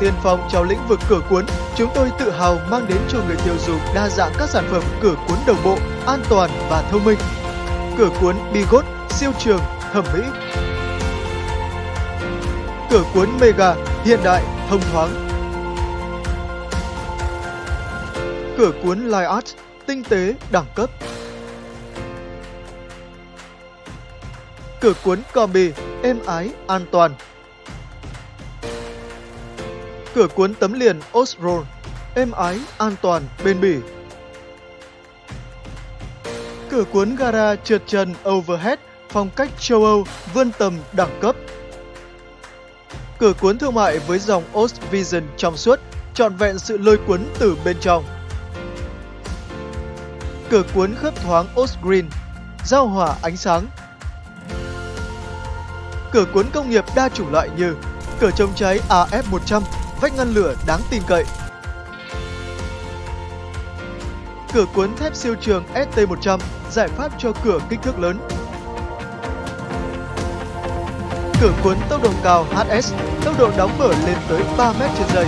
tiên phong trong lĩnh vực cửa cuốn, chúng tôi tự hào mang đến cho người tiêu dùng đa dạng các sản phẩm cửa cuốn đồng bộ, an toàn và thông minh. Cửa cuốn Bigot siêu trường, thẩm mỹ. Cửa cuốn Mega hiện đại, thông thoáng. Cửa cuốn Light Art tinh tế, đẳng cấp. Cửa cuốn Combi êm ái, an toàn. Cửa cuốn tấm liền Osroll êm ái, an toàn, bền bỉ. Cửa cuốn gara trượt trần overhead phong cách châu Âu vươn tầm đẳng cấp. Cửa cuốn thương mại với dòng Ost Vision trong suốt, trọn vẹn sự lôi cuốn từ bên trong. Cửa cuốn khớp thoáng Ost Green, giao hòa ánh sáng. Cửa cuốn công nghiệp đa chủng loại như cửa chống cháy AF100, vách ngăn lửa đáng tin cậy. Cửa cuốn thép siêu trường ST100, giải pháp cho cửa kích thước lớn. Cửa cuốn tốc độ cao HS, tốc độ đóng mở lên tới 3 m trên giây.